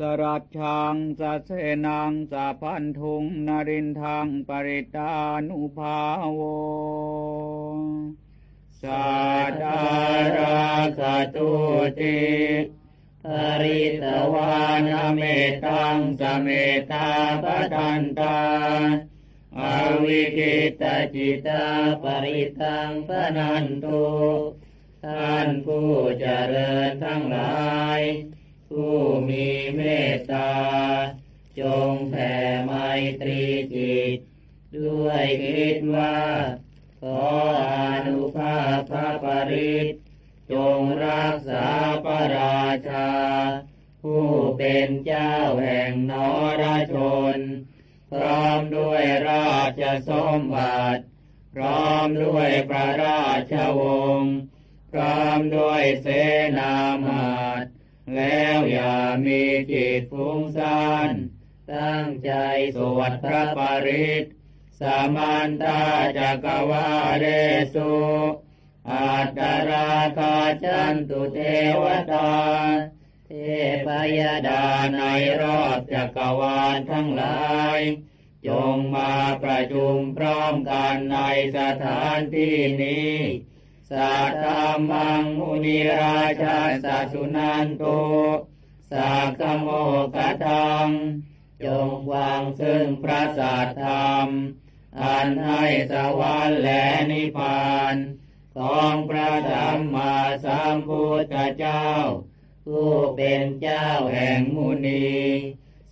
สรัจชังสะเสนังสะพันธุงนรินทังปริตานุภาโวสัทธาราคตุติปริตวานเมตังสเมตาปทันตาอวิกิตจิตาปริตังปนันตุท่านผู้เจริญทั้งหลาย ผู้มีเมตตา จงแผ่ไมตรีจิต ด้วยคิดว่า ขออนุภาพพระปริตจงรักษาพระราชา ผู้เป็นเจ้าแห่งนรชน พร้อมด้วยราชสมบัติ พร้อมด้วยพระราชวงศ์ พร้อมด้วยเสนามา แล้วอย่ามีจิตฟุ้งซ่านตั้งใจสวดพระปริตสามันตาจักวาเรสุอัตตราคาจันตุเทวตา เทพยดาในรอบจักรวาลทั้งหลาย จงมาประชุมพร้อมกันในสถานที่นี้ สัทธามังมุนิราชาสัสุนันโตสักโมกทังจงวางซึ่งพระสัทธรรม อันให้สวรรค์และนิพพานของพระธรรมมาสัมพุทธเจ้า ผู้เป็นเจ้าแห่งมุนี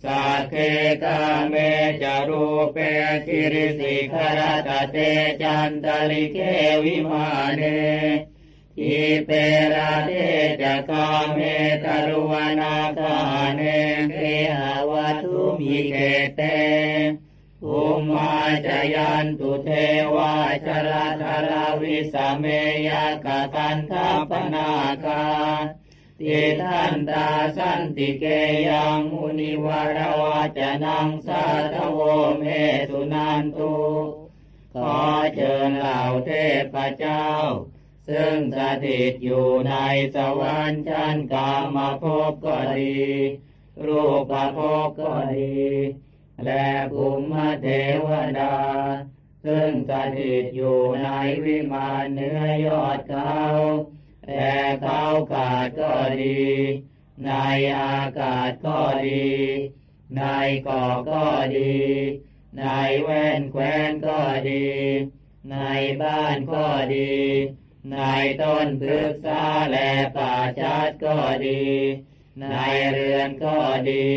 สักเคกาเมจารูเปกิริสิขรตเตจันตลิเกวิมาเนทิเปราเทจกาเมตรุวนาคาเนเกหาวัตุมิเกเตภูมาจยันตุเทวาชราธาราวิสเมยกกันทัปนาคา ติทันตาสันติเกยังมุนิวารวาจนังสาทโวเมสุนันตุขอเชิญเหล่าเทพเจ้า ซึ่งสถิตอยู่ในสวรรค์ชั้นกามาภพก็ดี รูปภพก็ดี และภูมิเทวดา ซึ่งสถิตอยู่ในวิมานเนื้อยอดเขา แต่เขากาศก็ดี ในอากาศก็ดี ในเกาะก็ดี ในแว่นแคว้นก็ดี ในบ้านก็ดี ในต้นพฤกษาและป่าชัดก็ดี ในเรือนก็ดี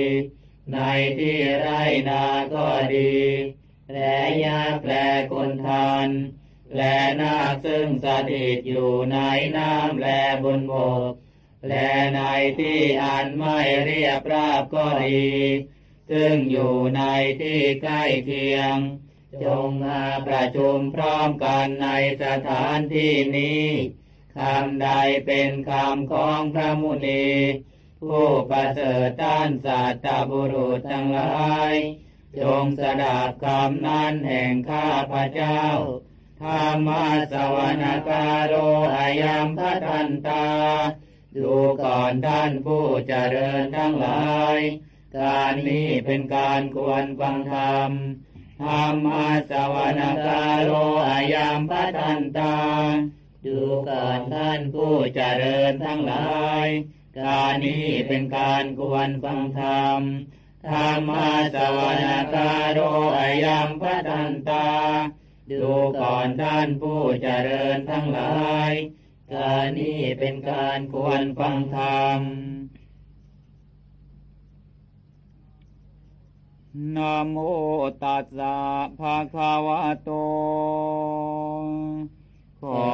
ในที่ไรนาก็ดี และยาแปลคนทาน และนาคซึ่งสถิตอยู่ในน้ำและบนบก และในที่อันไม่เรียบราบก็ดีซึ่งอยู่ในที่ใกล้เคียง จงมาประชุมพร้อมกันในสถานที่นี้คำใดเป็นคำของพระมุนี ผู้ประเสริฐต้านสัตตบุรุษทั้งหลาย จงสดับคำนั้นแห่งข้าพระเจ้า ธรรมะสวนาการโรอายัมพัทันตา ดูก่อนท่านผู้เจริญทั้งหลาย การนี้เป็นการควรฟังธรรมธรรมะสวนาการโรอายัมพัทันตา ดูก่อนท่านผู้เจริญทั้งหลาย การนี้เป็นการควรฟังธรรมธรรมะสวนาการโรอายัมพัทันตา ดูก่อนท่านผู้เจริญทั้งหลายการนี้เป็นการควรฟังธรรมนโมตัสสะภะคะวะโต ขอ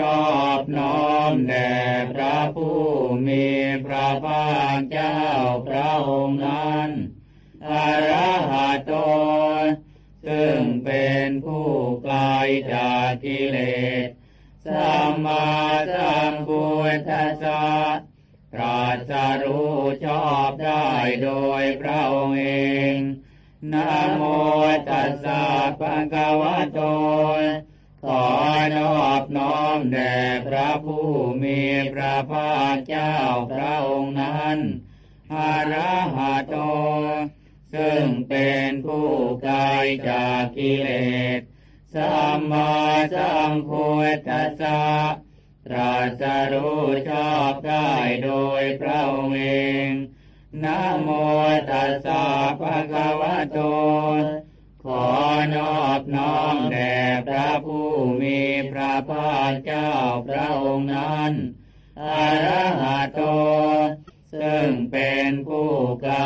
นอบน้อมแด่พระผู้มีพระภาคเจ้าพระองค์นั้นอรหัตโต ซึ่งเป็นผู้ไกลจากกิเลส สัมมาสัมพุทธัสสะตรัสรู้ชอบได้โดยพระองค์เองนะโมตัสสะภะคะวะโต ขอนอบน้อมแด่พระผู้มีพระภาคเจ้าพระองค์นั้น อรหัตโต ซึ่งเป็นผู้ไกลจากกิเลส สัมมาสัมพุทธัสสะตรัสรู้ชอบได้โดยพระองค์เองนะโมตัสสะภะคะวะโต ขอนอบน้อมแด่พระผู้มีพระภาคเจ้าพระองค์นั้นอรหัตโต ซึ่งเป็นผู้ไกล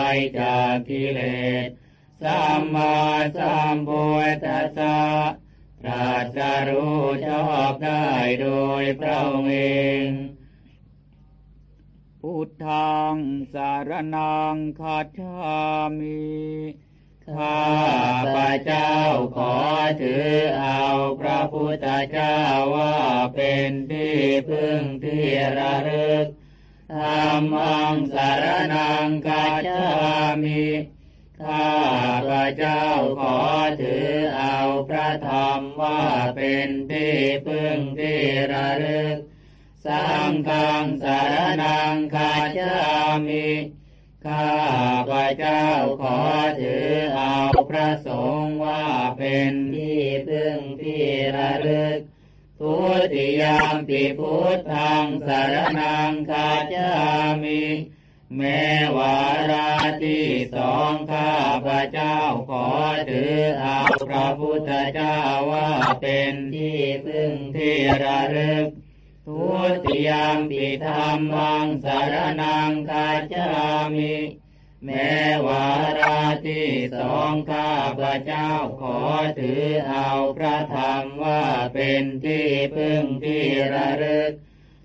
จากกิเลสสัมมาสัมพุทธัสสะตรัสรู้ชอบได้โดยพระองค์เอง พุทธังสารนังคัจฉามิข้าพระเจ้าขอถือเอาพระพุทธเจ้าว่าเป็นที่พึ่งที่ระลึก ธรรมังสารนังกัจฉามิข้าพระเจ้าขอถือเอาพระธรรมว่าเป็นที่พึ่งที่ระลึกสังฆังสารนังกัจฉามิข้าพระเจ้าขอถือเอาพระสงฆ์ว่าเป็นที่พึ่งที่ระลึก ทุติยามปิพุทธังสารนังคาจามิแม้วาราที่สองข้าพระเจ้าขอถือเอาพระพุทธเจ้าว่าเป็นที่พึ่งที่ระลึก ทุติยามปิธรรมังสารนังคาจามิ แม้วาราที่สองข้าพระเจ้าขอถือเอาพระธรรมว่าเป็นที่พึ่งที่ระลึก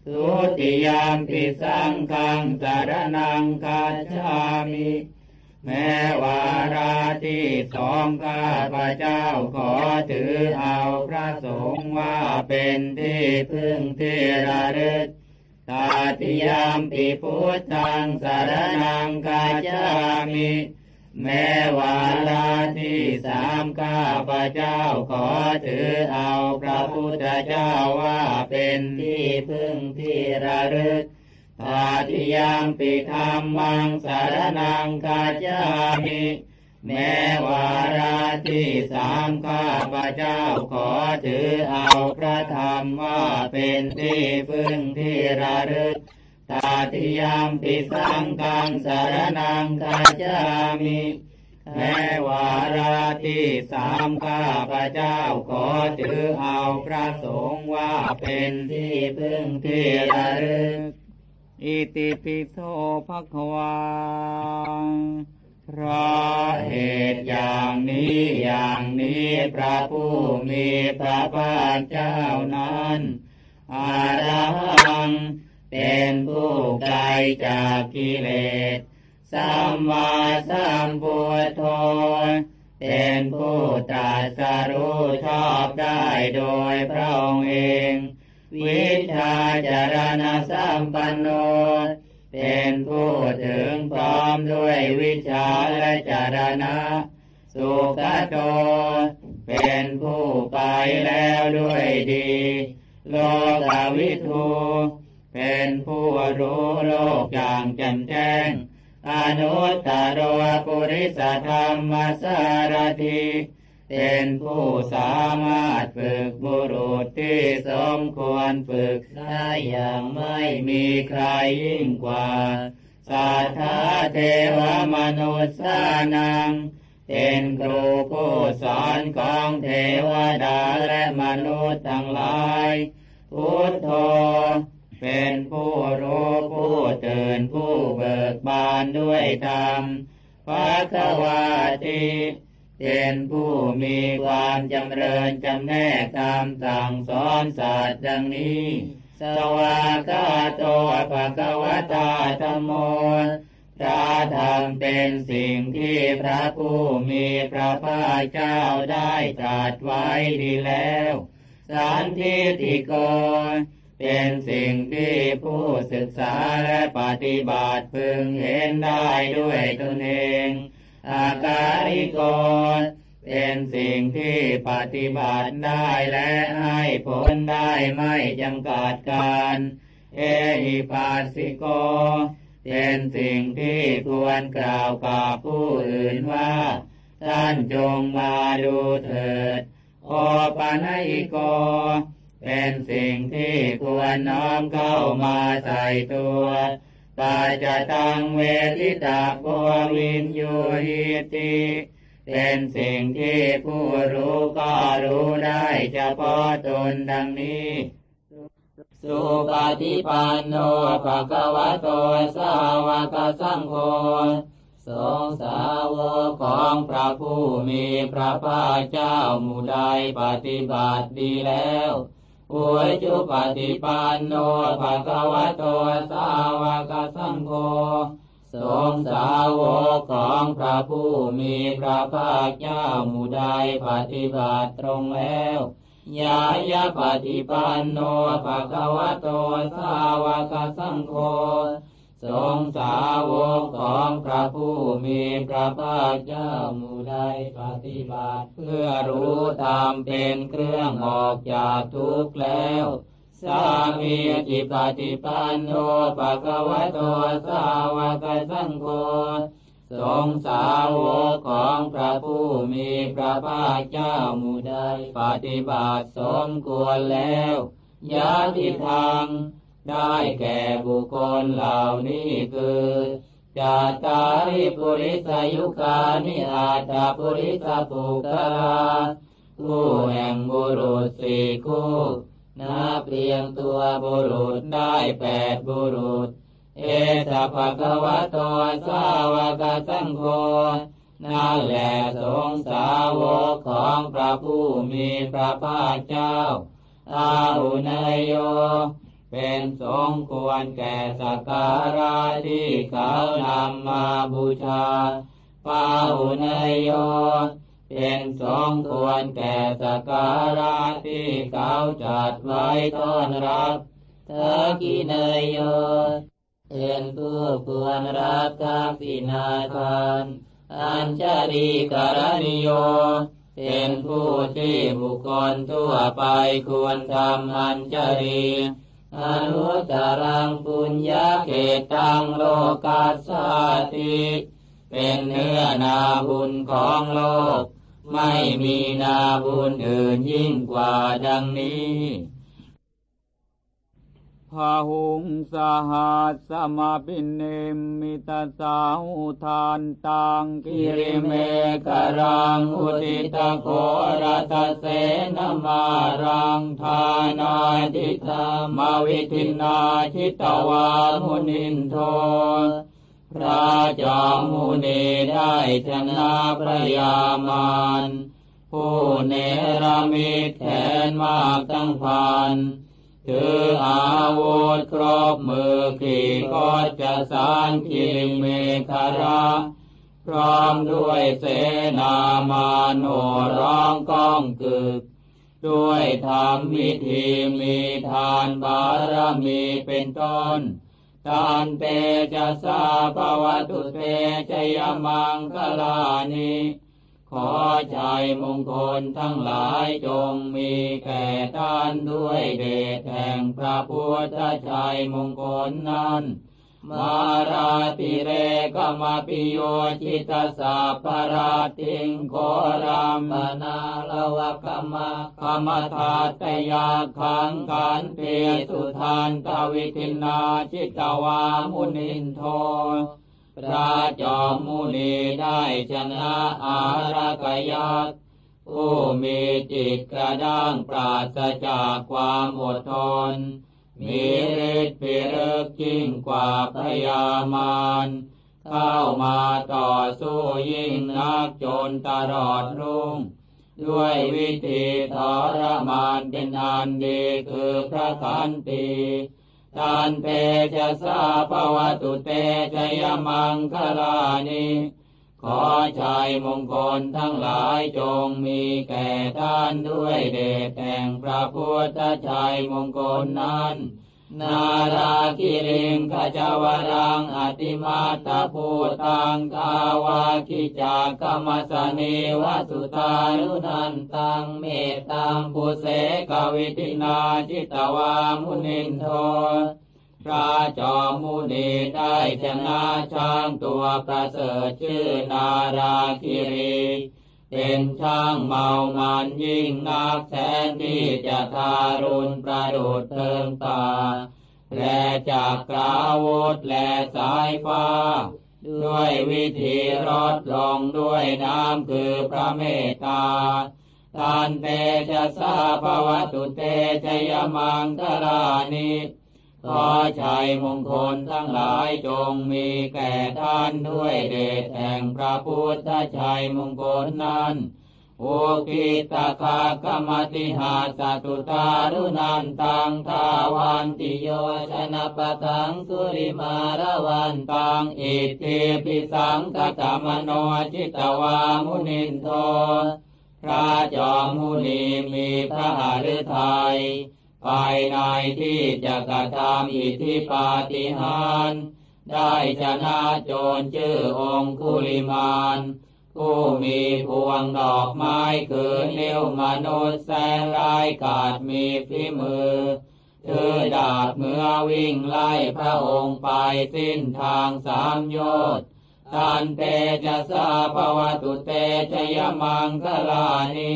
ทุติยามปิสังฆังสารนังคาจามิ แม้วาราที่สองข้าพระเจ้าขอถือเอาพระสงฆ์ว่าเป็นที่พึ่งที่ระลึก ตาติยามปิพุทธังสารนังกาจามิแม้วาราที่สามข้าพระเจ้าขอถือเอาพระพุทธเจ้าว่าเป็นที่พึ่งที่ระลึกตาติยามปิธรรมังสารนังกาจามิ แม้วาราที่สามข้าพระเจ้าขอถือเอาพระธรรมว่าเป็นที่พึ่งที่ระลึกตาติยามปิสังฆังสารนังคาจามิแม้วาราที่สามข้าพระเจ้าขอถือเอาพระสงฆ์ว่าเป็นที่พึ่งที่ระลึกอิติปิโสภควา พราะเหตุอย่างนี้อย่างนี้พระผู้มีพระภาคเจ้านั้นอารังเป็นผู้ไกลจากกิเลสสัมมาสัมพุทโธเป็นผู้ตรัสรู้ชอบได้โดยพระองค์เอง วิชาจารณสัมปันโน เป็นผู้ถึงพร้อมด้วยวิชาและจารณะ สุขโต เป็นผู้ไปแล้วด้วยดี โลกวิทูเป็นผู้รู้โลกอย่างแจ่มแจ้งอนุตตรปุริสธรรมสารที เป็นผู้สามารถฝึกบุรุษที่สมควรฝึกได้อย่างไม่มีใครยิ่งกว่าสัทธาเทวมนุษย์สานัง เป็นครูผู้สอนของเทวดาและมนุษย์ทั้งหลาย พุทโธเป็นผู้รู้ผู้ตื่นผู้เบิกบานด้วยธรรมภะคะวาติ เป็นผู้มีความจำเริญจำแนกตามสั่งสอนศาสตร์ดังนี้ สวากาโตภะคะวตาธรรมโมพระธรรมเป็นสิ่งที่พระผู้มีพระภาคเจ้าได้ตรัสไว้ดีแล้ว สันทิติโกเป็นสิ่งที่ผู้ศึกษาและปฏิบัติพึงเห็นได้ด้วยตนเอง อาการิโกเป็นสิ่งที่ปฏิบัติได้และให้ผลได้ไม่จำกัดการ เอหิปัสสิโก เป็นสิ่งที่ควรกล่าวกับผู้อื่นว่า ท่านจงมาดูเถิด โอปะนิโก เป็นสิ่งที่ควรน้อมเข้ามาใส่ตัว ปาจะตังเวทิตาโพวินยูหิติเป็นสิ่งที่ผู้รู้ก็รู้ได้เฉพาะตนดังนี้ สุปฏิปันโนภะคะวะโตสาวกสังโฆสงสาวกของพระผู้มีพระภาคเจ้าหมู่ใดปฏิบัติดีแล้ว อวยจุปฏิปันโนภะคะวะโตสาวกสังโฆสงสาวกของพระผู้มีพระภาคเจ้าหมู่ใดปฏิบัติตรงแล้วยายาปฏิปันโนภะคะวะโตสาวกสังโฆ สงสาวกของพระผู้มีพระภาคเจ้าหมู่ใดปฏิบัติ เพื่อรู้ธรรมเป็นเครื่องออกจากทุกข์แล้วสามีจิปฏิปันโนภะคะวะโตสาวกสังโฆสงสาวกของพระผู้มีพระภาคเจ้าหมู่ใดปฏิบัติสมควรแล้วยาทิทาง ได้แก่บุคคลเหล่านี้คือจาตาริปุริสายุคานิอาตาปุริสปุกลาคู่แห่งบุรุษสี่คู่นับเรียงตัวบุรุษได้แปดบุรุษ เอตภะคะวะโตสาวกสังโฆนั่นแหละสงสาวกของพระผู้มีพระภาคเจ้าอาหุนยโย เป็นสงควรแก่สักการะที่เขานำมาบูชาปาหุนยโยเป็นสงควรแก่สักการะที่เขาจัดไว้ต้อนรับเธอกินยโยเป็นผู้ควรรับทักษิณาทานอัญชลีกรณิโย เป็นผู้ที่บุคคลทั่วไปควรทำอัญชลี อนุตรังปุญญาเกตังโลกัสสาติเป็นเนื้อนาบุญของโลก ไม่มีนาบุญอื่นยิ่งกว่าดังนี้ พาหุงสหัสสมาปินเนมิตาสาหุทานตังกิริเมกรังอุติตะโกรัตเสนมารังทานาทิธรรมวิทินาชิตวามุนินโทพระจอมมุนีได้ชนะพระยามารผู้เนรมิตแขนมากตั้งพัน ถืออาวุธครบมือขี่ก็จะสารคิริเมฆระพร้อมด้วยเสนามาโหร้องก้องกึก ด้วยธรรมวิธีมีทานบารมีเป็นต้นทานเตจะสาภวตุเตจยมังคลานิ ขอใจมงคลทั้งหลายจงมีแก่ท่านด้วยเดชแห่งพระพุทธชัยมงคลนั้น มาราติเรกมาปิโยจิตสาปราติงโครามนาลวะกมะกมทาตยาขังกันเทสุทานตวิทินาจิตวามุนินโท พระจอมมุนีได้ชนะอารักยักษ์ผู้มีจิตกระด้างปราศจากความอดทน มีฤทธิ์พิรึกยิ่งกว่าพยามารเข้ามาต่อสู้ยิ่งนักจนตลอดรุ่ง ด้วยวิธีทรมานเป็นอันดีคือพระคันตี ทานเปจะสาภวตุเตชยมังคลานิขอชัยมงคลทั้งหลายจงมีแก่ท่านด้วยเดชแห่งพระพุทธชัยมงคลนั้น นาราคิริงขจาวรังอติมาตาภูตังกาวาคิจากรรมสเนีวสุตารุนันตังเมตตังปุเสกวิตินาจิตวามุนินโทพระจอมมุนีได้ชนะช้างตัวประเสริฐชื่อนาราคิรี เป็นช่างเมามันยิ่งนักแทนที่จะทารุณประดุดเทิงตา และจากกราวุธและสายฟ้า ด้วยวิธีรดลงด้วยน้ำคือพระเมตตาทานเตชะสาภวตุเตชยมังคลานิ ขอชัยมงคลทั้งหลายจงมีแก่ท่านด้วยเดชแห่งพระพุทธชัยมงคลนั้นโอกิตาคากรรมติหาสตุตารุนันตังทาวันติโยชนะปะทังสุริมารวันตังอิทธิปิสังกตมโนจิตวามุนินโทพระจอมมุนีมีพระหฤทัย ภายในที่จะกระทำอิทธิปาฏิหาริย์ได้ชนะโจรชื่อองคุลิมานผู้มีพวงดอกไม้คือนิ้วมนุษย์แสนร้ายกาจมีฝีมือถือดาบเมื่อวิ่งไล่พระองค์ไปสิ้นทางสามโยชน์ทันเตจะสาภวตุเตชยมังคลานิ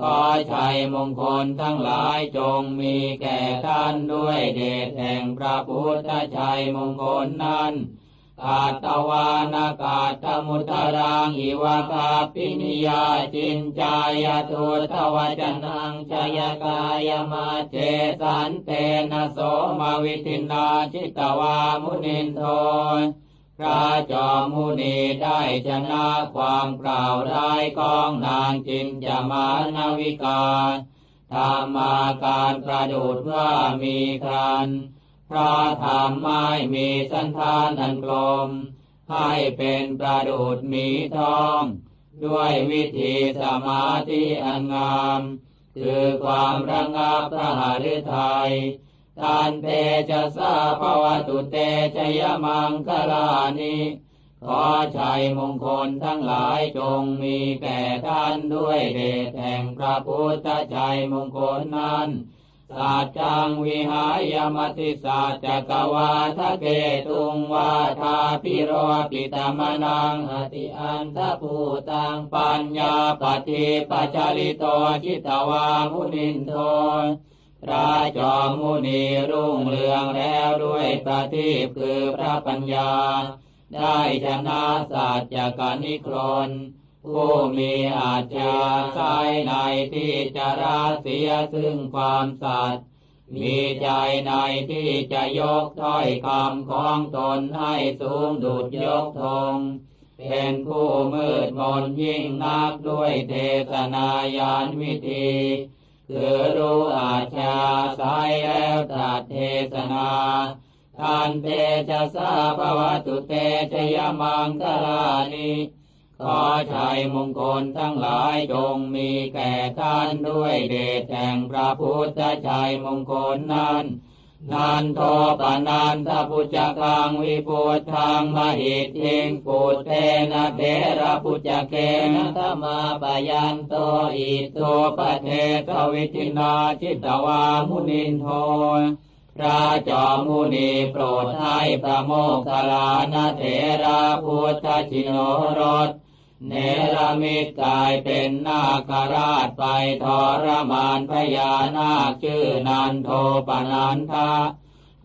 ขอชัยมงคลทั้งหลายจงมีแก่ท่านด้วยเดชแห่งพระพุทธชัยมงคลนั้นกาตวานากาตมุตรังอิวะคาปินิยาจินจายตุทวจนังจายกายมาเจสันเตนะโสมาวิทินาจิตวามุนินโท พระจอมมุนีได้ชนะความกล่าวร้ายของนางจินจามานาวิกาทำมาการประดุดว่ามีคันพระธรรมไม่มีสันทานอันกลม ให้เป็นประดุดมีทอง ด้วยวิธีสมาธิอันงาม คือความระงับพระหฤทัย ทันเตจะสาภวตุเตชยมังคลานิขอชัยมงคลทั้งหลายจงมีแก่ท่านด้วยเดชแห่งพระพุทธชัยมงคลนั้นสัจจังวิหายมติสัจจกวาทะเกตุงวาทาปิโรปิตมนังอติอันทภูตังปัญญาปฏิปัจจลิโตจิตวามุนินโท พระจอมมุนีรุ่งเรืองแล้วด้วยประทีปคือพระปัญญา ได้ชนะสัจจกนิครนผู้มีอาจาสายในที่จะราเสียซึ่งความสัตย์มีใจในที่จะยกถ้อยคำของตนให้สูงดุดยกธงเป็นผู้มืดมนยิ่งนักด้วยเทศนายานวิธี คือรู้อาชาสายแล้วตรัสเทศนาทันเตชะสาภวตุเตชยมังคลานิขอชัยมงคลทั้งหลายจงมีแก่ท่านด้วยเดชแห่งพระพุทธชัยมงคลนั้น นันโทปนันทภุชคังวิพุธังมหิทธิงปุตเตนะเถระภุชเคนะทมาปยันโตอิทธูปเทสวิธินาชิตวามุนินโทพระจอมุนีโปรดให้พระโมคคัลลานะเถระพุทธชิโนรส เนรมิตกายเป็นนาคราชไปทรมานพญานาคชื่อนันโทปนันทะ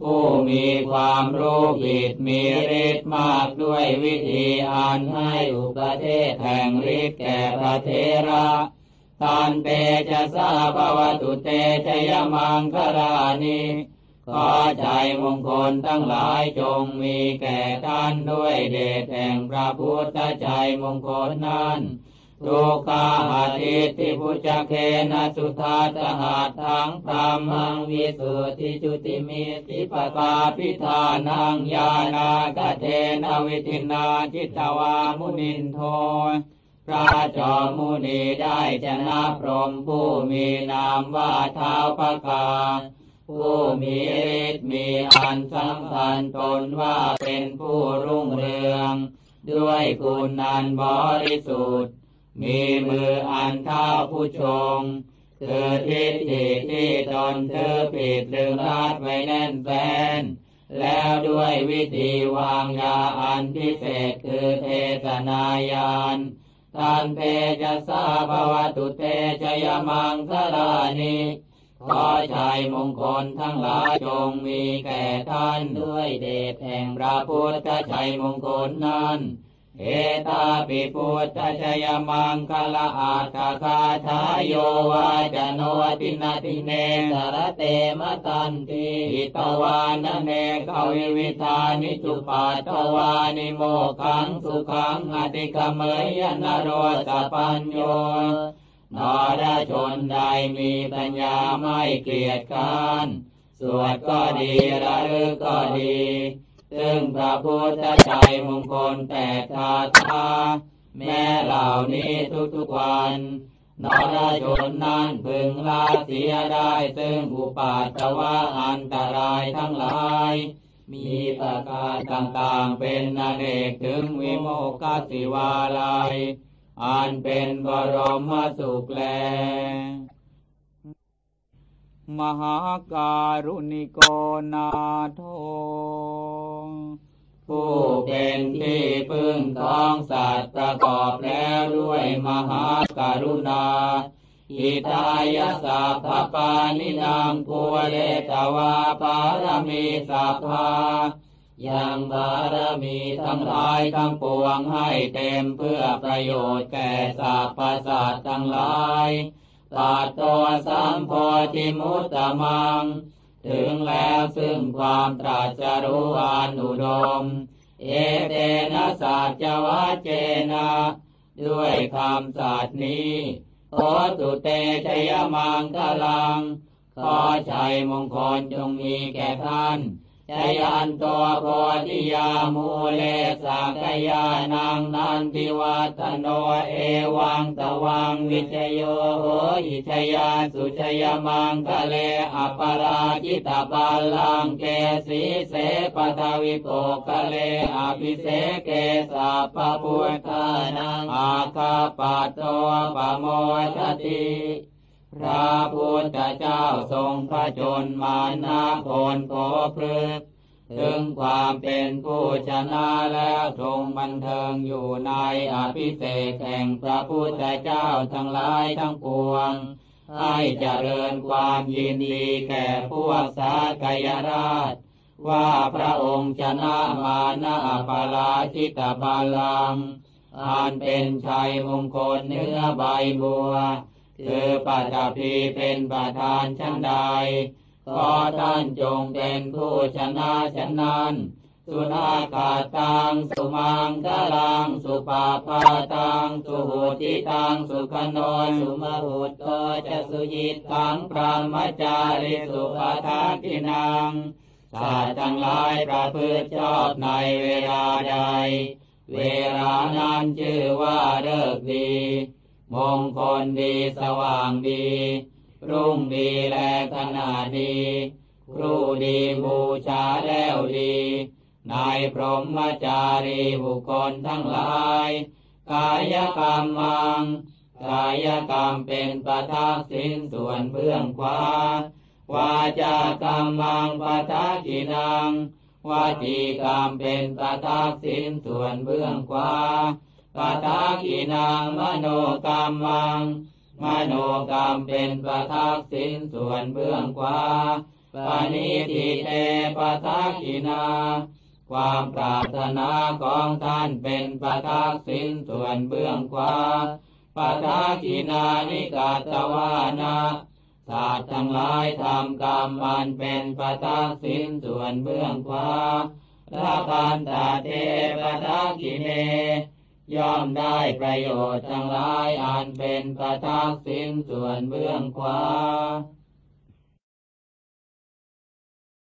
ผู้มีความรู้ผิดมีฤทธิ์มากด้วยวิธีอันให้อุปเทศแห่งฤทธิ์แก่พระเทระตันเตจะสาภวตุเตชยมังคลานิ ขอใจมงคลทั้งหลายจงมีแก่ท่านด้วยเดชแห่งพระพุทธใจมงคลนั้นทุกขาอาทิตติพุจเคนะสุธาตหัตถังพรามังวิสุทธิจุติมิติปตาพิธานังญาณากเทนวิทินาจิตวามุนินโทพระจอมมุนีได้ชนะพรหมผู้มีนามว่าเท้าปกา ผู้มีฤทธิ์มีอันสำคัญตนว่าเป็นผู้รุ่งเรือง ด้วยคุณนันบริสุทธิ์ มีมืออันท่าผู้ชงคือทิฏฐิที่ตนเธอผิดดึงรัดไว้แน่นแฟน แล้วด้วยวิธีวางยาอันพิเศษคือเทศนายานทานเพจะสาภวตุเตชยมังสรานิ ขอชัยมงคลทั้งหลายจงมีแก่ท่านด้วยเดชแห่งพระพุทธชัยมงคลนั้นเอตาปิพุทธชยมังคละอาตคาทายโยวาจโนตินาติเนสารเตมตันติอิตวานเนกวิวิธานิจุปัตตวานิโมขังสุขังอติกเมยนโรสปัญโย นรชนใดมีปัญญาไม่เกลียดค้านสวดก็ดีระลึกก็ดี ซึ่งพระพุทธใจมงคลแต่คาถาแม้เหล่านี้ทุกๆวันนรชนนั้นพึงละเสียได้ซึ่งอุปาทวะอันตรายทั้งหลาย มีประการต่างๆเป็นอเนกถึงวิโมกขสิวาลัย อันเป็นบรมสุขแล มหาการุณิโกนาโทผู้เป็นที่พึ่งของสัตว์ประกอบแล้วด้วยมหาการุณาอิทายาสัพพปานินางภูเลตวาปารมีสัพพา ยังบารมีทั้งหลายทั้งปวงให้เต็มเพื่อประโยชน์แก่สัพพสัตว์ทั้งหลายปัดตโตสัมโพธิมุตตมัง ถึงแล้วซึ่งความตรัสรู้อานุดม เอเตนะสัจวัจเจนะ ด้วยคำสัตย์นี้โอตุเตชยมังคลัง ขอชัยมงคลจงมีแก่ท่าน ชยันตัวโพธิยามูเลสักยานังนันทิวัตโนเอวังตวังวิชโยโหหิชยาสุชยมังคะเลอปราจิตาปาลังเกสีเสปทวิโปคะเลอภิเสเกสาปพุทธานังอาคาปัตโตปะโมทติ พระพุทธเจ้าทรงพระชนมานาโคนโคพฤกถึงความเป็นผู้ชนะแล้วทรงบันเทิงอยู่ในอภิเศษแห่งพระพุทธเจ้าทั้งหลายทั้งปวง ให้เจริญความยินดีแก่พวกสากยราช ว่าพระองค์ชนะมานาปาลาชิตบาลังอันเป็นชัยมงคลเนื้อใบบัว คือปัตภีเป็นประธานชั้นใดขอท่านจงเป็นผู้ชนะฉันนั้น สุนาคาตังสุมังคลัง สุปาปาตัง สุหุติตัง สุขโนสุมหุตโตจะสุยิตตังพระมจาริสุปทากินังสัตว์ทั้งหลายประพฤติชอบในเวลาใด เวลานั้นชื่อว่าเลิกดี มงคลดีสว่างดี รุ่งดีแลขนาดดี ครูดีบูชาแล้วดีนายพรหมจารีบุคคลทั้งหลาย กายกรรมมัง กายกรรมเป็นประทักษิณส่วนเบื้องขวาวาจากรรมมังปะทักขินังวาจีกรรมเป็นประทักษิณส่วนเบื้องขวา ปะทักขินังมโนกรรมมัง มโนกรรมเป็นประทักษิณส่วนเบื้องขวาปานิทิเตปะทักขินาความปรารถนาของท่านเป็นปะทักษิณส่วนเบื้องขวาปะทักขินานิกาตวานาสตว์ทั้งหลายทำกรรมมันเป็นปะทักษิณส่วนเบื้องขวาละพันตาเทปะทักขิเน ย่อมได้ประโยชน์ทั้งหลายอันเป็นปะทักษิณส่วนเบื้องขวา